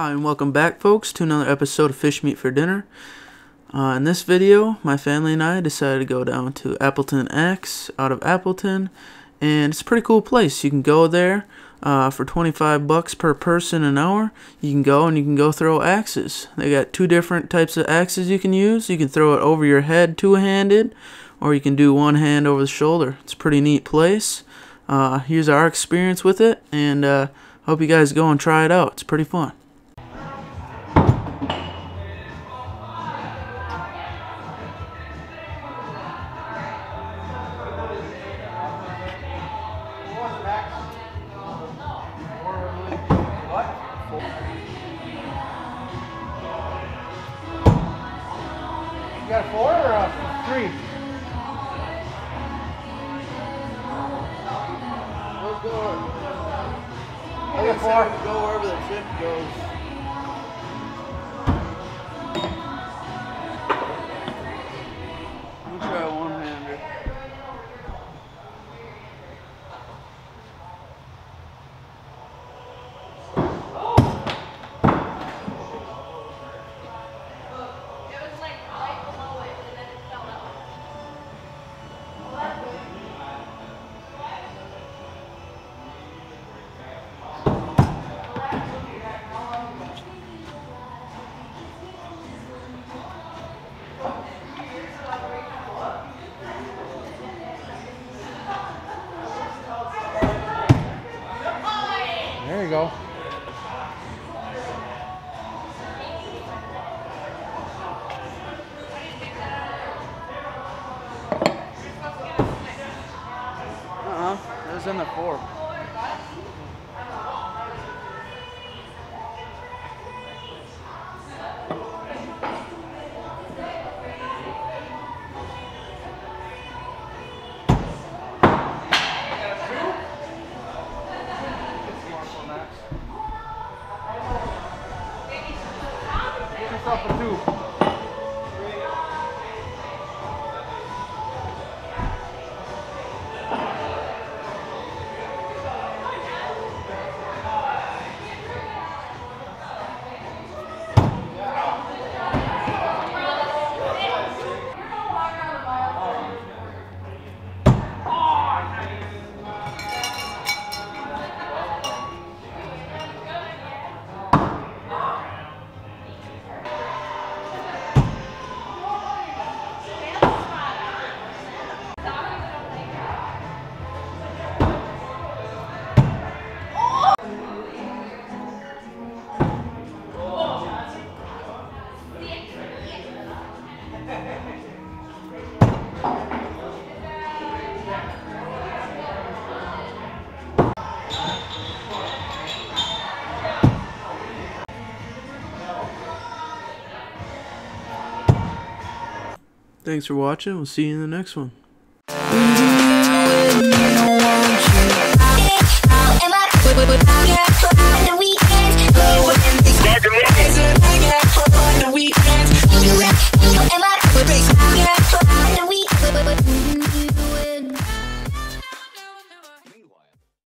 Hi and welcome back folks to another episode of Fish Meat for Dinner. Uh, in this video, my family and I decided to go down to Appleton Axe out of Appleton and it's a pretty cool place. You can go there uh, for 25 bucks per person an hour. You can go and you can go throw axes. They got two different types of axes you can use. You can throw it over your head two-handed or you can do one hand over the shoulder. It's a pretty neat place. Uh, here's our experience with it and uh, hope you guys go and try it out. It's pretty fun. Got a four or a three? Let's go. I got four. Go wherever the tip goes. Go. Uh-uh. That was in the four. Yourself a two. Thanks for watching. We'll see you in the next one.